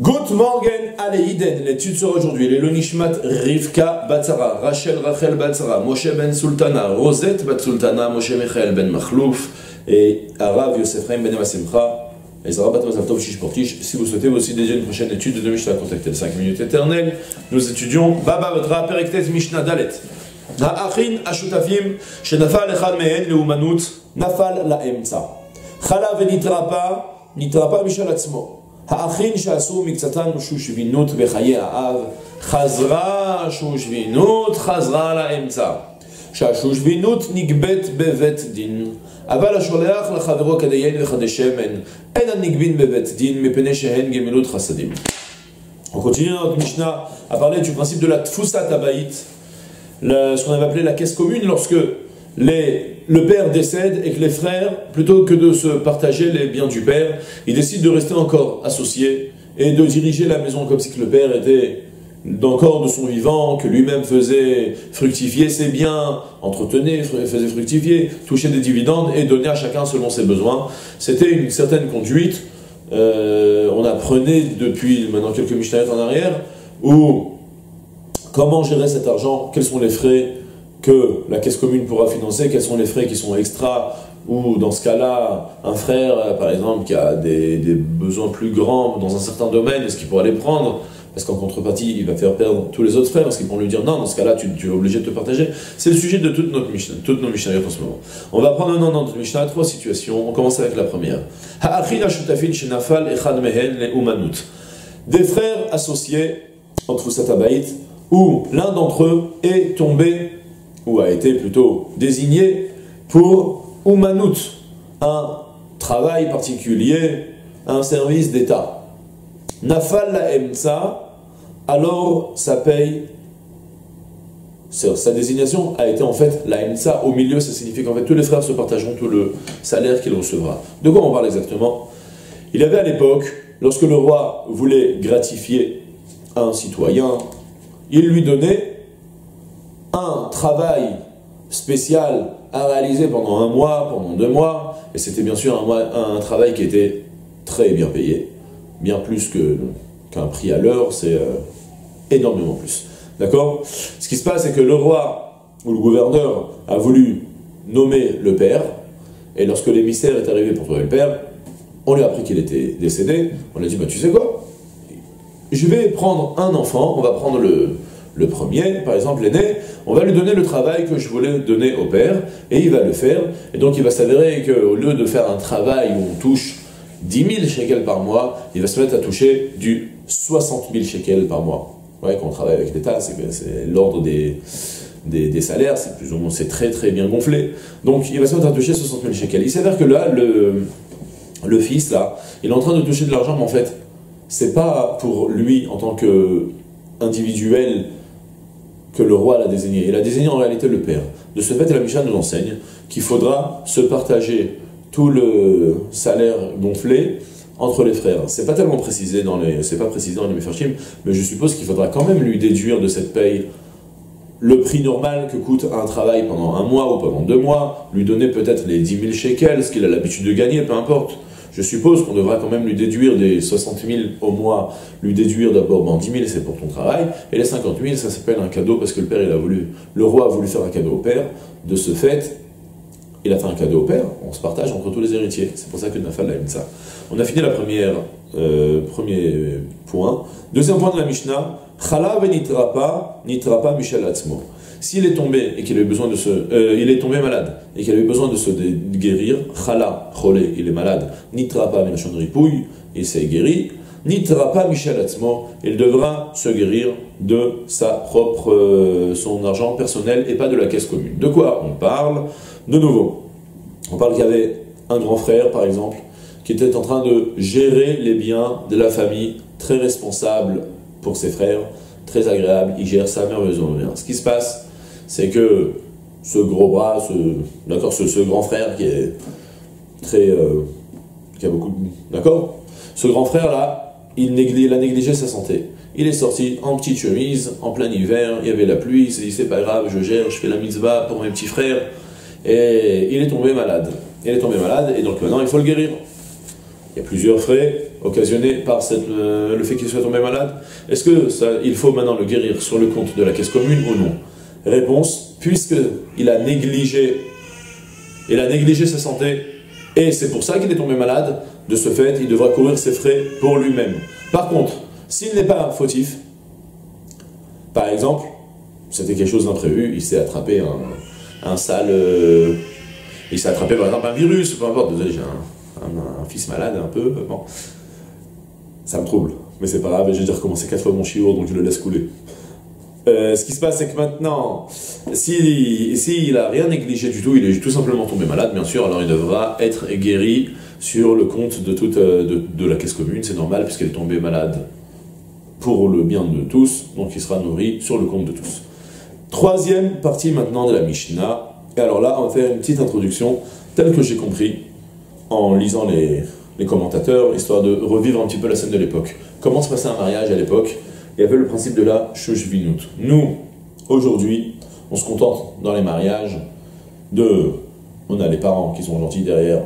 Good morning, Aleiden. L'étude sera aujourd'hui. Les Lonishmat Rivka Batzara, Rachel Rachel Batzara, Moshe Ben Sultana, Rosette Bat Sultana, Moshe Michael Ben Machlouf et Arav Yosef Chaim Ben Masimcha. Ezra Bat Mazal Tov Shish Portish. Si vous souhaitez aussi dédier une prochaine étude de Mishnah, contactez le 5 minutes éternelles. Nous étudions Baba Vatra Perektet Mishnah Dalet. האחים השותפים שנפל אחד מהן לאומנות, נפל לאמצע. חלה ונתרפא, נתרפא משל עצמו. האחים שעשו מקצתן שושבינות בחיי האב, חזרה שושבינות, חזרה לאמצע. שהשושבינות נגבית בבית דין, אבל השולח לחברו כדי יין וכדי שמן, אין הנגבין בבית דין מפני שהן גמילות חסדים. On continue notre Mishnah à parler du principe de la tfusat abaït, ce qu'on avait appelé la caisse commune lorsque le père décède et que les frères, plutôt que de se partager les biens du père, ils décident de rester encore associés et de diriger la maison comme si le père était encore de son vivant, que lui-même faisait fructifier ses biens, entretenait, faisait fructifier, touchait des dividendes et donnait à chacun selon ses besoins. C'était une certaine conduite. Euh, on apprenait depuis maintenant quelques Mishnayot en arrière où comment gérer cet argent, quels sont les frais que la caisse commune pourra financer, quels sont les frais qui sont extra, ou dans ce cas-là, un frère, par exemple, qui a des, besoins plus grands dans un certain domaine, est-ce qu'il pourra les prendre? Parce qu'en contrepartie, il va faire perdre tous les autres frères, parce qu'ils vont lui dire non, dans ce cas-là, tu, es obligé de te partager. C'est le sujet de toute notre Mishnah, toutes nos Mishnah en ce moment. On va prendre maintenant dans notre Mishnah trois situations. On commence avec la première. Des frères associés entre Satabaït, où l'un d'entre eux est tombé ou a été plutôt désigné pour Umanout, un travail particulier, un service d'État. Nafal la Emsa, alors ça paye. Sa désignation a été en fait la Emsa au milieu, ça signifie qu'en fait tous les frères se partageront tout le salaire qu'il recevra. De quoi on parle exactement? Il y avait à l'époque, lorsque le roi voulait gratifier un citoyen, il lui donnait travail spécial à réaliser pendant un mois, pendant deux mois, et c'était bien sûr un, travail qui était très bien payé, bien plus qu'un prix à l'heure, c'est euh, énormément plus. D'accord? Ce qui se passe, c'est que le roi ou le gouverneur a voulu nommer le père, et lorsque l'émissaire est arrivé pour trouver le père, on lui a appris qu'il était décédé, on lui a dit, bah tu sais quoi? Je vais prendre un enfant, on va prendre le, le premier, par exemple l'aîné, on va lui donner le travail que je voulais donner au père, et il va le faire. Et donc il va s'avérer qu'au lieu de faire un travail où on touche 10 000 shekels par mois, il va se mettre à toucher du 60 000 shekels par mois. Ouais, quand on travaille avec l'État, c'est l'ordre des, des, salaires, c'est plus ou moins, c'est très très bien gonflé. Donc il va se mettre à toucher 60 000 shekels. Il s'avère que là, le, le fils, là, il est en train de toucher de l'argent, mais en fait, c'est pas pour lui en tant que individuel que le roi l'a désigné. Il a désigné en réalité le père. De ce fait, la Mishnah nous enseigne qu'il faudra se partager tout le salaire gonflé entre les frères. C'est pas tellement précisé dans les, c'est pas précisé dans les mais je suppose qu'il faudra quand même lui déduire de cette paye le prix normal que coûte un travail pendant un mois ou pendant deux mois, lui donner peut-être les 10 000 shekels, ce qu'il a l'habitude de gagner, peu importe. Je suppose qu'on devra quand même lui déduire des 60 000 au mois, lui déduire d'abord, bon, 10 000 c'est pour ton travail, et les 50 000 ça s'appelle un cadeau parce que le père il voulu, le roi a voulu faire un cadeau au père. De ce fait, il a fait un cadeau au père, on se partage entre tous les héritiers. C'est pour ça que Nafal a ça. On a fini la première, euh, premier point. Deuxième point de la Mishnah, Chala nitrapa, nitrapa Michel Atzmo. S'il est tombé et qu'il a besoin de se, euh, il est tombé malade et qu'il a eu besoin de se guérir, chala, cholé, il est malade, nitrapa minachon ripouille, il s'est guéri, nitrapa michel atzmo, il devra se guérir de sa propre, euh, son argent personnel et pas de la caisse commune. De quoi on parle? De nouveau, on parle qu'il y avait un grand frère, par exemple, qui était en train de gérer les biens de la famille, très responsable pour ses frères, très agréable, il gère ça merveilleusement bien. Ce qui se passe, c'est que ce gros bras, ce, grand frère qui est très, euh, a beaucoup, d'accord, ce grand frère là, il, il, a négligé sa santé. Il est sorti en petite chemise, en plein hiver, il y avait la pluie, il s'est dit c'est pas grave, je gère, je fais la mitzvah pour mes petits frères, et il est tombé malade. Il est tombé malade, et donc maintenant il faut le guérir. Il y a plusieurs frais, occasionné par le fait qu'il soit tombé malade Est-ce que il faut maintenant le guérir sur le compte de la caisse commune ou non? Réponse, puisqu'il a négligé, il a négligé sa santé, et c'est pour ça qu'il est tombé malade, de ce fait, il devra courir ses frais pour lui-même. Par contre, s'il n'est pas fautif, par exemple, c'était quelque chose d'imprévu, il s'est attrapé un, sale... Euh, il s'est attrapé par exemple un virus, peu importe, désolé, j'ai un, fils malade un peu, bon. Ça me trouble, mais c'est pas grave, j'ai déjà recommencé quatre fois mon chiour, donc je le laisse couler. Euh, ce qui se passe, c'est que maintenant, s'il si, n'a rien négligé du tout, il est tout simplement tombé malade, bien sûr, alors il devra être guéri sur le compte de, toute, euh, de, la caisse commune, c'est normal, puisqu'elle est tombée malade pour le bien de tous, donc il sera nourri sur le compte de tous. Troisième partie maintenant de la Mishnah, et alors là, on va faire une petite introduction, telle que j'ai compris, en lisant les, les commentateurs, histoire de revivre un petit peu la scène de l'époque. Comment se passait un mariage à l'époque? Il y avait le principe de la shushvinut. Nous, aujourd'hui, on se contente dans les mariages de... On a les parents qui sont gentils derrière,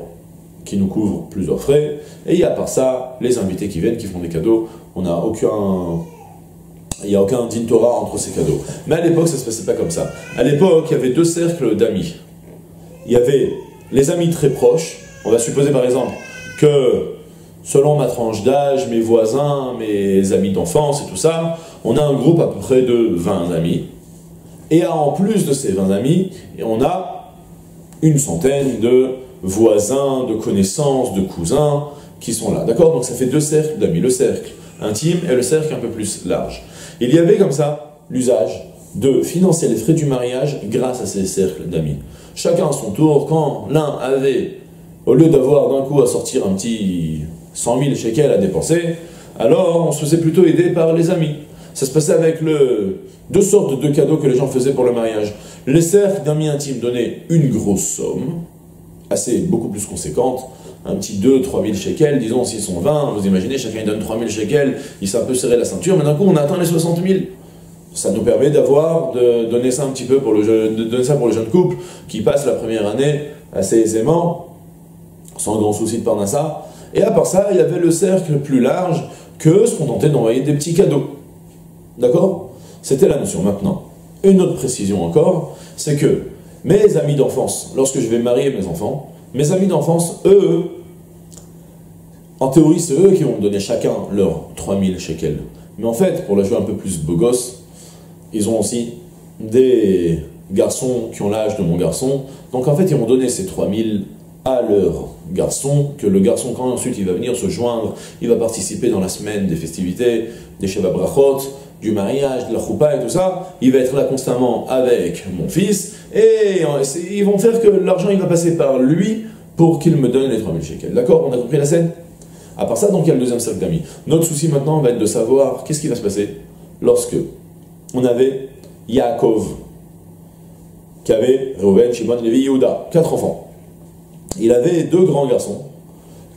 qui nous couvrent plusieurs frais, et il y a par ça les invités qui viennent, qui font des cadeaux. On n'a aucun... Il n'y a aucun din Torah entre ces cadeaux. Mais à l'époque, ça ne se passait pas comme ça. À l'époque, il y avait deux cercles d'amis. Il y avait les amis très proches. On va supposer par exemple que selon ma tranche d'âge, mes voisins, mes amis d'enfance et tout ça, on a un groupe à peu près de 20 amis. Et en plus de ces 20 amis, on a une centaine de voisins, de connaissances, de cousins qui sont là. D'accord? Donc ça fait deux cercles d'amis, le cercle intime et le cercle un peu plus large. Il y avait comme ça l'usage de financer les frais du mariage grâce à ces cercles d'amis. Chacun à son tour, quand l'un avait, au lieu d'avoir d'un coup à sortir un petit 100 000 shekels à dépenser, alors on se faisait plutôt aider par les amis. Ça se passait avec le, deux sortes de cadeaux que les gens faisaient pour le mariage. Les cercles d'amis intimes donnaient une grosse somme, assez beaucoup plus conséquente, un petit 2, 3 000 shekels, disons s'ils sont 20, vous imaginez, chacun donne 3 000 shekels, il s'est un peu serré la ceinture, mais d'un coup on atteint les 60 000. Ça nous permet d'avoir, de donner ça un petit peu pour le, de donner ça pour les jeunes couples qui passent la première année assez aisément, sans grand souci de parnassa, et à part ça, il y avait le cercle plus large que se contenter d'envoyer des petits cadeaux. D'accord? C'était la notion. Maintenant, une autre précision encore, c'est que mes amis d'enfance, lorsque je vais marier mes enfants, mes amis d'enfance, eux, en théorie, c'est eux qui vont donner chacun leurs 3000 shekels. Mais en fait, pour la jouer un peu plus beau gosse, ils ont aussi des garçons qui ont l'âge de mon garçon. Donc en fait, ils vont donner ces 3000 à leur garçon, que le garçon, quand ensuite il va venir se joindre, il va participer dans la semaine des festivités, des Shabbat Brachot, du mariage, de la choupa et tout ça, il va être là constamment avec mon fils, et ils vont faire que l'argent il va passer par lui pour qu'il me donne les 3000 shekels. D'accord On a compris la scène? À part ça, donc il y a le deuxième cercle d'amis. Notre souci maintenant va être de savoir qu'est-ce qui va se passer lorsque on avait Yaakov, qui avait Reuven, Shimon, Levi, Yehuda, quatre enfants il avait deux grands garçons,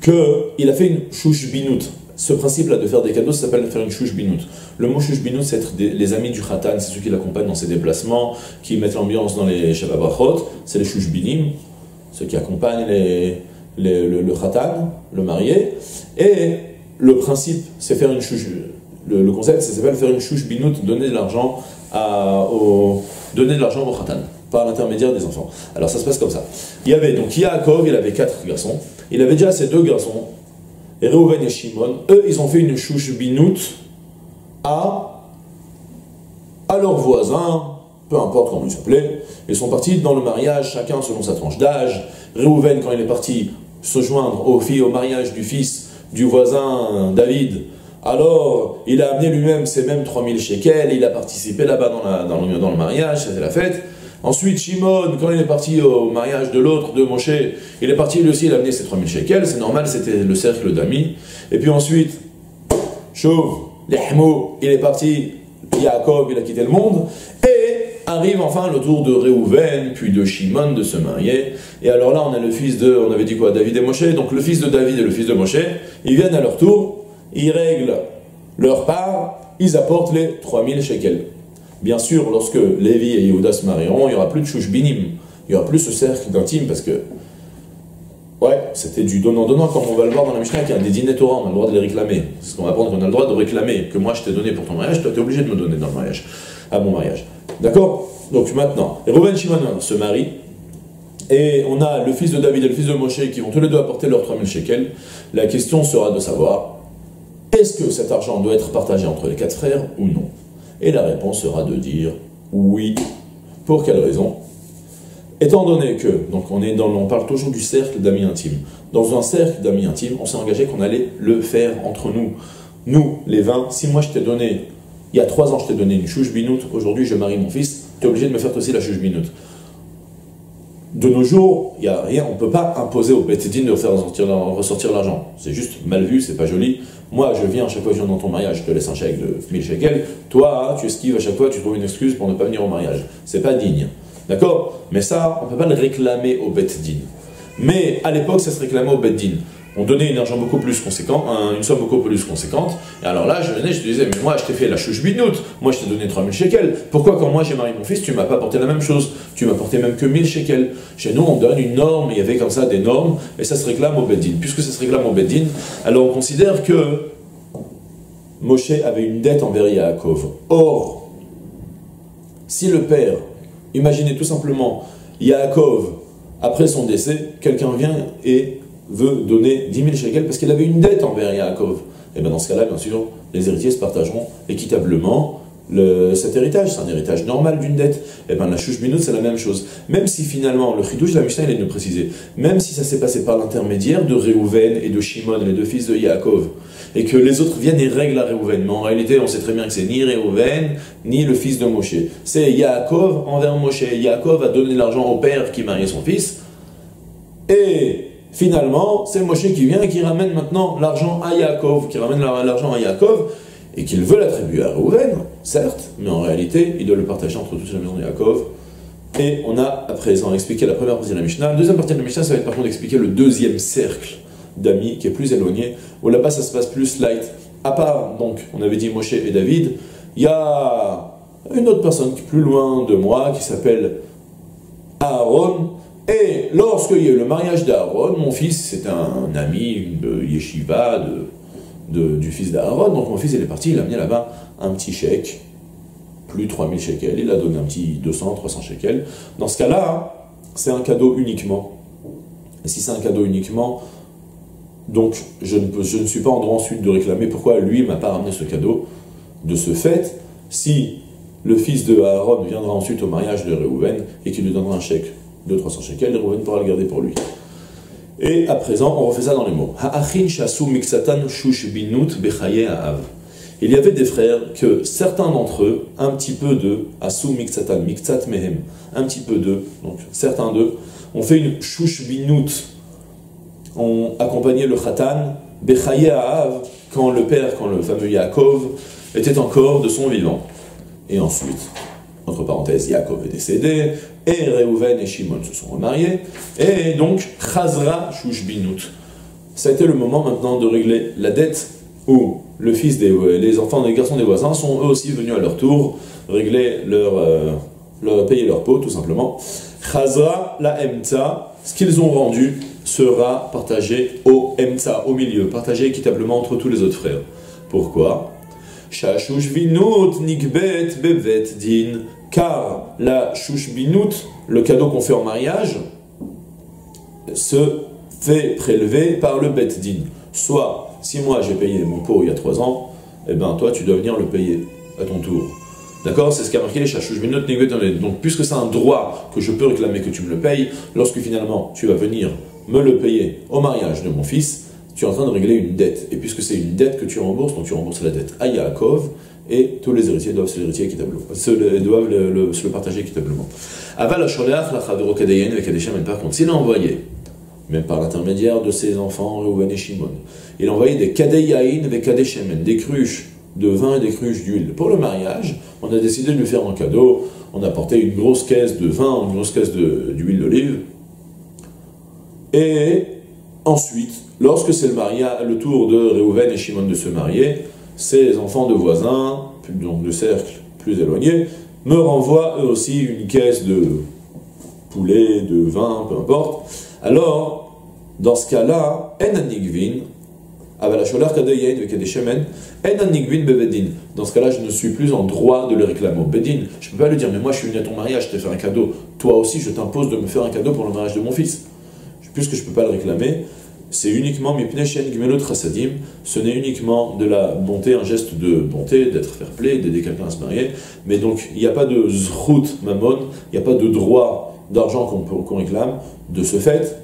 qu'il a fait une chouche binout. Ce principe-là de faire des cadeaux, s'appelle faire une chouche binout. Le mot chouche binout, c'est être les amis du khatan, c'est ceux qui l'accompagnent dans ses déplacements, qui mettent l'ambiance dans les Shabbat c'est les chouche binim, ceux qui accompagnent le, le, khatan, le marié. Et le principe, c'est faire une chouche. Le, concept, ça s'appelle faire une chouche binout, donner de l'argent au, donner de l'argent au khatan par l'intermédiaire des enfants. Alors ça se passe comme ça. Il y avait donc Yaakov, il avait quatre garçons. Il avait déjà ses deux garçons, Reuven et Shimon. Eux, ils ont fait une chouche binout à, à leurs voisins, peu importe comment ils s'appelaient. Ils sont partis dans le mariage, chacun selon sa tranche d'âge. Reuven, quand il est parti se joindre aux filles au mariage du fils du voisin David, alors, il a amené lui-même ses mêmes 3000 shekels, il a participé là-bas dans, dans le mariage, c'était la fête. Ensuite, Shimon, quand il est parti au mariage de l'autre, de Moshe, il est parti lui aussi, il a amené ses 3000 shekels, c'est normal, c'était le cercle d'amis. Et puis ensuite, Chauve, Lehmo, il est parti, Jacob, il a quitté le monde. Et arrive enfin le tour de Réhouven, puis de Shimon de se marier. Et alors là, on a le fils de, on avait dit quoi, David et Moshe. Donc le fils de David et le fils de Moshe, ils viennent à leur tour, ils règlent leur part, ils apportent les 3000 shekels. Bien sûr, lorsque Lévi et Yehuda se marieront, il n'y aura plus de chouch binim, il n'y aura plus ce cercle d'intime parce que Ouais, c'était du donnant-donnant, comme on va le voir dans la Mishnah, qu'il y a des dîners Torah, on a le droit de les réclamer. C'est ce qu'on va apprendre qu'on a le droit de réclamer, que moi je t'ai donné pour ton mariage, toi tu es obligé de me donner dans le mariage, à mon mariage. D'accord? Donc maintenant, Reuven Shimon se marient, et on a le fils de David et le fils de Moshe qui vont tous les deux apporter leurs 3000 shekels. La question sera de savoir, est-ce que cet argent doit être partagé entre les quatre frères ou non? Et la réponse sera de dire oui. Pour quelle raison? Étant donné que, donc on, est dans, on parle toujours du cercle d'amis intimes. Dans un cercle d'amis intimes, on s'est engagé qu'on allait le faire entre nous. Nous, les 20, si moi je t'ai donné, il y a trois ans je t'ai donné une chouche binoute, aujourd'hui je marie mon fils, tu es obligé de me faire aussi la chouche binoute. De nos jours, il y a rien, on ne peut pas imposer au Bétédine de faire ressortir, l'argent. C'est juste mal vu, c'est pas joli. Moi, je viens à chaque fois que je viens dans ton mariage, je te laisse un chèque de 1000 shekels. Toi, tu esquives à chaque fois, tu trouves une excuse pour ne pas venir au mariage. C'est pas digne. D'accord? Mais ça, on ne peut pas le réclamer au Bet Mais à l'époque, ça se réclamait au Bet On donnait une argent beaucoup plus conséquent, une somme beaucoup plus conséquente. Et alors là, je venais, je te disais, mais moi, je t'ai fait la chouche binoute, moi, je t'ai donné 3000 shekels. Pourquoi, quand moi, j'ai marié mon fils, tu m'as pas apporté la même chose? Tu m'as apporté même que 1000 shekels. Chez nous, on donne une norme, il y avait comme ça des normes, et ça se réclame au Bet Puisque ça se réclame au Bet alors on considère que Moshe avait une dette envers Yaakov. Or, si le père Imaginez tout simplement, Yaakov, après son décès, quelqu'un vient et veut donner 10 000 shekels parce qu'il avait une dette envers Yaakov. Et bien dans ce cas-là, bien sûr, les héritiers se partageront équitablement cet héritage, c'est un héritage normal d'une dette, et bien la chouche c'est la même chose. Même si finalement, le chidouche la Mishnah, il est de préciser, même si ça s'est passé par l'intermédiaire de Réhouven et de Shimon, les deux fils de Yaakov, et que les autres viennent et règlent à Réhouven, mais en réalité, on sait très bien que c'est ni Réhouven, ni le fils de Moshe. C'est Yaakov envers Moshe. Yaakov a donné l'argent au père qui mariait son fils, et finalement, c'est Moshe qui vient et qui ramène maintenant l'argent à Yaakov, qui ramène l'argent à Yaakov, et qu'il veut l'attribuer à Reuven, certes, mais en réalité, il doit le partager entre toute la maison de Yaakov. Et on a à présent expliqué la première partie de la Mishnah. La deuxième partie de la Mishnah, ça va être par contre d'expliquer le deuxième cercle d'amis qui est plus éloigné, où là-bas ça se passe plus light. À part, donc, on avait dit Moshe et David, il y a une autre personne qui est plus loin de moi qui s'appelle Aaron. Et lorsqu'il y a eu le mariage d'Aaron, mon fils, c'est un, ami de yeshiva, du fils d'Aaron. Donc mon fils, il est parti, il a amené là-bas un petit chèque, plus 3000 shekels, il a donné un petit 200, 300 shekels. Dans ce cas-là, c'est un cadeau uniquement. Et si c'est un cadeau uniquement, donc je ne, je ne suis pas en droit ensuite de réclamer pourquoi lui m'a pas ramené ce cadeau. De ce fait, si le fils de Aaron viendra ensuite au mariage de Reuven et qu'il lui donnera un chèque de 300 shekels, Reuven pourra le garder pour lui. Et à présent, on refait ça dans les mots. Il y avait des frères que certains d'entre eux, un petit peu d'eux, asu miksatan, miktsat mehem, un petit peu d'eux, donc certains d'eux, ont fait une shush binut, ont accompagné le khatan, bechaye Av, quand le père, quand le fameux Yaakov, était encore de son vivant. Et ensuite, entre parenthèses, Yaakov est décédé, et Reuven et Shimon se sont remariés, et donc Chazra Shushbinut. Ça a été le moment maintenant de régler la dette où le fils des, les enfants des garçons des voisins sont eux aussi venus à leur tour régler leur, euh, leur payer leur peau tout simplement. Chazra la Emta, ce qu'ils ont rendu sera partagé au Emta, au milieu, partagé équitablement entre tous les autres frères. Pourquoi? Nikbet bevet din car la binout, le cadeau qu'on fait en mariage, se fait prélever par le din. Soit, si moi j'ai payé mon pot il y a trois ans, eh ben toi tu dois venir le payer à ton tour. D'accord? C'est ce qu'a marqué les binout Donc puisque c'est un droit que je peux réclamer que tu me le payes, lorsque finalement tu vas venir me le payer au mariage de mon fils, tu es en train de régler une dette. Et puisque c'est une dette que tu rembourses, donc tu rembourses la dette à Yaakov, et tous les héritiers doivent se le, le, partager équitablement. Aval la par contre, s'il a envoyé, même par l'intermédiaire de ses enfants, Reuven et Shimon, il a envoyé des kadeyain et des cruches de vin et des cruches d'huile. Pour le mariage, on a décidé de lui faire un cadeau, on a porté une grosse caisse de vin, une grosse caisse d'huile d'olive, et ensuite, lorsque c'est le, le tour de Reuven et Shimon de se marier, ces enfants de voisins, donc de cercles plus éloignés, me renvoient eux aussi une caisse de poulet, de vin, peu importe. Alors, dans ce cas-là, en anigvin, dans ce cas-là, je ne suis plus en droit de le réclamer. Bedin, je ne peux pas lui dire, mais moi je suis venu à ton mariage, je t'ai fait un cadeau. Toi aussi, je t'impose de me faire un cadeau pour le mariage de mon fils. Puisque je ne peux pas le réclamer, c'est uniquement ce n'est uniquement de la bonté, un geste de bonté, d'être fair play, d'aider quelqu'un à se marier. Mais donc, il n'y a pas de zrut mamon, il n'y a pas de droit d'argent qu'on réclame. De ce fait,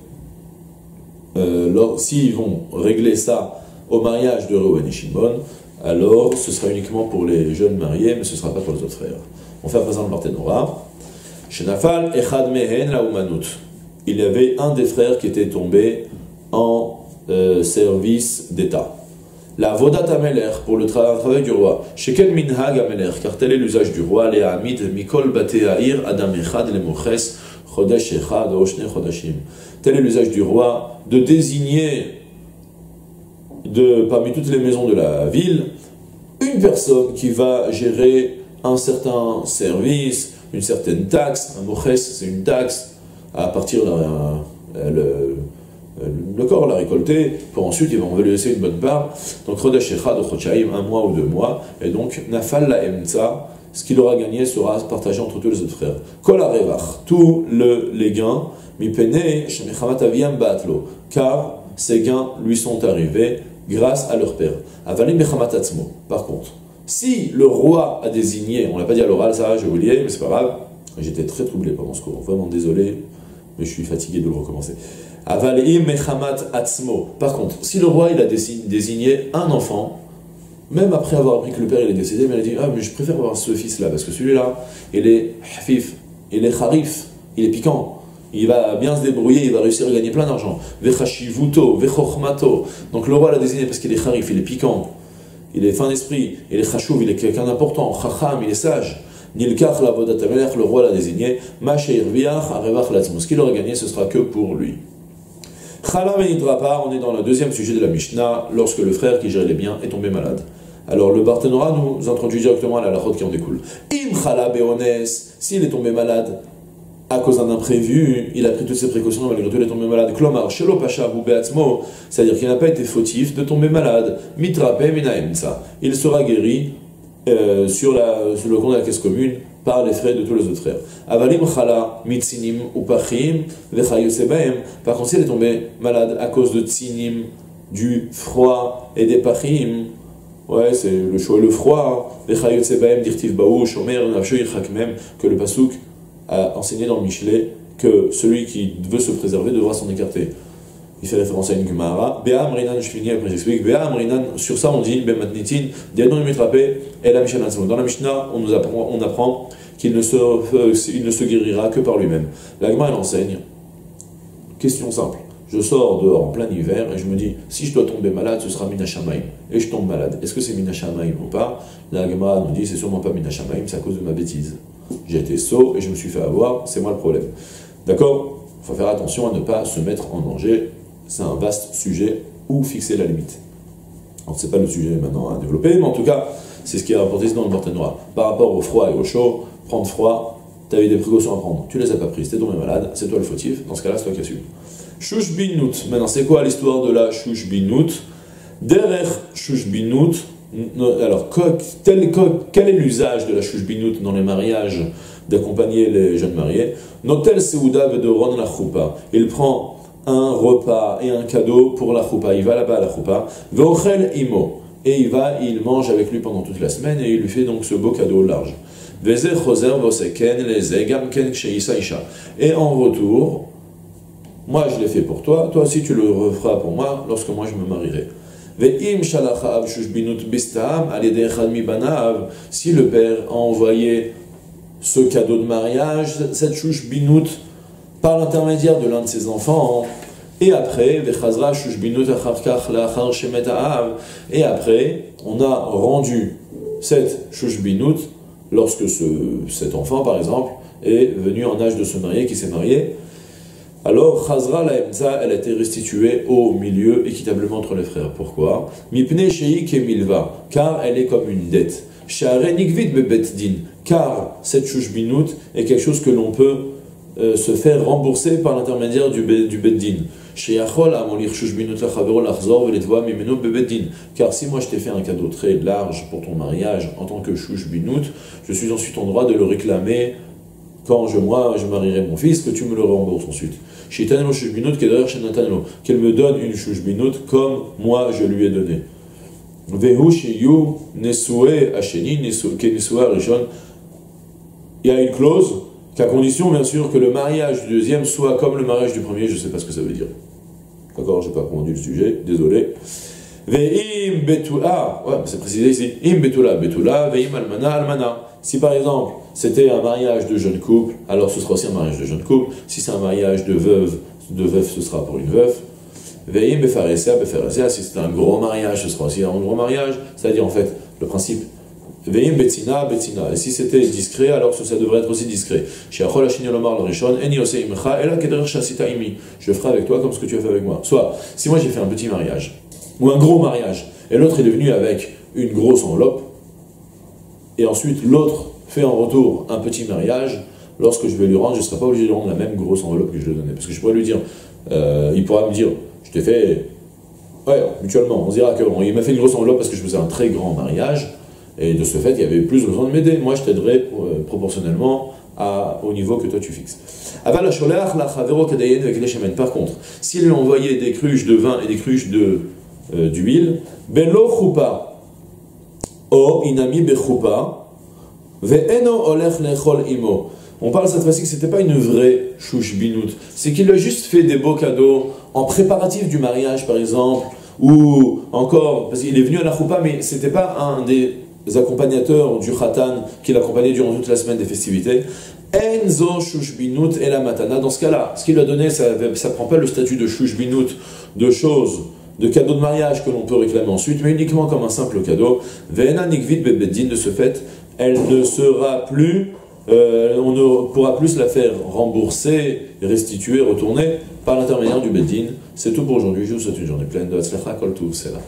euh, s'ils vont régler ça au mariage de Reuven et Shimon, alors ce sera uniquement pour les jeunes mariés, mais ce ne sera pas pour les autres frères. On fait à présent le Barthénora. Shenafal Echad Mehen la Il y avait un des frères qui était tombé en euh, service d'État. La Vodat Ameler, pour le travail du roi. Sheken Minhag Ameler, car tel est l'usage du roi, les Hamid, Mikol Bateair, Adam Echad, les Moches, Chodesh Echad, Oshne Chodashim. Tel est l'usage du roi de désigner de, parmi toutes les maisons de la ville, une personne qui va gérer un certain service, une certaine taxe. Un moches, c'est une taxe à partir d'un. Le, le, corps l'a récolté, pour ensuite il va en laisser une bonne part. Donc de un mois ou deux mois, et donc Nafal la ce qu'il aura gagné sera partagé entre tous les autres frères. Kol tous le, les gains, mi pene batlo, car ces gains lui sont arrivés grâce à leur père. Avalim Par contre, si le roi a désigné, on l'a pas dit à l'oral, ça, j'ai oublié, mais c'est pas grave, j'étais très troublé pendant ce cours, vraiment désolé, mais je suis fatigué de le recommencer. Mechamat Atzmo. Par contre, si le roi il a désigné un enfant, même après avoir appris que le père il est décédé, mais il a dit Ah, mais je préfère avoir ce fils-là, parce que celui-là, il est hafif, il est harif, il est piquant, il va bien se débrouiller, il va réussir à gagner plein d'argent. Vechashivuto, vechochmato. Donc le roi l'a désigné parce qu'il est charif, il est piquant, il est fin d'esprit, il est chachouv, il est quelqu'un d'important, chacham, il est sage. Nilkach la le roi l'a désigné. Masheir viach, arevach latzmo. Ce qu'il aura gagné, ce sera que pour lui. On est dans le deuxième sujet de la Mishnah, lorsque le frère qui gérait les biens est tombé malade. Alors le Barthénora nous introduit directement à la lachot qui en découle. Im chala s'il est tombé malade, à cause d'un imprévu, il a pris toutes ses précautions, malgré tout il est tombé malade. Klomar, shelo beatzmo, c'est-à-dire qu'il n'a pas été fautif de tomber malade. Mitrape minaemsa. Il sera guéri euh, sur, sur le compte de la caisse commune par les frais de tous les autres frères. Avalim chala mitzinim upachim vechayosebaem. Par contre, s'il est tombé malade à cause de tsinim, du froid et des pachim, ouais, c'est le chaud et le froid, vechayosebaem dirtiv baouch, omer, même que le pasouk a enseigné dans le Michelet que celui qui veut se préserver devra s'en écarter. Il fait référence à une Gemara. Be'am Rinan, je finis après j'explique. Be'am Rinan, sur ça on dit, Be'matnitin, Dianon Mitrapé, et la Mishnah Dans la Mishnah, on nous apprend, on apprend qu'il ne, se, euh, ne se guérira que par lui-même. La Gemara, elle enseigne. Question simple. Je sors dehors en plein hiver et je me dis, si je dois tomber malade, ce sera Minashamaim. Et je tombe malade. Est-ce que c'est Minashamaim ou pas? La Gemara nous dit, c'est sûrement pas Minashamaim, c'est à cause de ma bêtise. J'ai été sot et je me suis fait avoir, c'est moi le problème. D'accord? Il faut faire attention à ne pas se mettre en danger. C'est un vaste sujet où fixer la limite. Alors, c'est pas le sujet maintenant à développer, mais en tout cas, c'est ce qui est rapporté dans le portail noir. Par rapport au froid et au chaud, prendre froid, tu avais des précautions à prendre, tu les as pas prises, t'es tombé malade, c'est toi le fautif, dans ce cas-là, c'est toi qui assumes. Shush Binout. Maintenant, c'est quoi l'histoire de la Shush Binout Derech Shush Binout, alors, quel, quel est l'usage de la binout dans les mariages d'accompagner les jeunes mariés? Notel Seouda Vedoron la choupa. Il prend un repas et un cadeau pour la choupa. Il va là-bas à la choupa. Imo. Et il va, il mange avec lui pendant toute la semaine et il lui fait donc ce beau cadeau large. Et en retour, moi je l'ai fait pour toi, toi aussi tu le referas pour moi lorsque moi je me marierai. Si le père a envoyé ce cadeau de mariage, cette binout, par l'intermédiaire de l'un de ses enfants, et après, et après, on a rendu cette binout lorsque ce, cet enfant, par exemple, est venu en âge de se marier, qui s'est marié, alors Chazra la Emza, elle a été restituée au milieu équitablement entre les frères. Pourquoi? Mipne Sheik et Milva, car elle est comme une dette. Share Nikvid Bebetdin, car cette Shushbinut est quelque chose que l'on peut euh, se faire rembourser par l'intermédiaire du, du Beddin. Car si moi je t'ai fait un cadeau très large pour ton mariage en tant que Shush je suis ensuite en droit de le réclamer quand je, moi je marierai mon fils, que tu me le rembourses ensuite. Qu'elle me donne une Shush comme moi je lui ai donné. Il y a une clause qu'à condition, bien sûr, que le mariage du deuxième soit comme le mariage du premier, je ne sais pas ce que ça veut dire. D'accord, je n'ai pas compris le sujet, désolé. Ve'im betula, ouais, c'est précisé ici. Im betula, betula, ve'im almana, almana. Si par exemple, c'était un mariage de jeune couple, alors ce sera aussi un mariage de jeune couple. Si c'est un mariage de veuve, de veuve, ce sera pour une veuve. Ve'im befaresea, befaresea. Si c'est un gros mariage, ce sera aussi un gros mariage. C'est-à-dire, en fait, le principe Veim. Et si c'était discret, alors ça devrait être aussi discret. Je ferai avec toi comme ce que tu as fait avec moi. Soit, si moi j'ai fait un petit mariage, ou un gros mariage, et l'autre est devenu avec une grosse enveloppe, et ensuite l'autre fait en retour un petit mariage, lorsque je vais lui rendre, je ne serai pas obligé de rendre la même grosse enveloppe que je lui ai donnée. Parce que je pourrais lui dire, euh, il pourra me dire, je t'ai fait, ouais, mutuellement, on dira qu'il m'a fait une grosse enveloppe parce que je faisais un très grand mariage, et de ce fait, il y avait plus besoin de m'aider. Moi, je t'aiderai euh, proportionnellement au niveau que toi tu fixes. Par contre, s'il lui envoyait des cruches de vin et des cruches de, euh, d'huile, o inami imo. On parle cette fois-ci que c'était pas une vraie chouche binout, c'est qu'il a juste fait des beaux cadeaux en préparatif du mariage par exemple, ou encore, parce qu'il est venu à la choupa, mais c'était pas un des accompagnateurs du Khatan qui l'accompagnait durant toute la semaine des festivités. Enzo Shushbinut et la Matana. Dans ce cas-là, ce qu'il a donné, ça ne prend pas le statut de Shushbinut, de choses, de cadeau de mariage que l'on peut réclamer ensuite, mais uniquement comme un simple cadeau. Vena Nikvit Bebeddin, de ce fait, elle ne sera plus, euh, on ne pourra plus la faire rembourser, restituer, retourner par l'intermédiaire du Beddin. C'est tout pour aujourd'hui. Je vous souhaite une journée pleine de Hatzlecha Kol c'est là.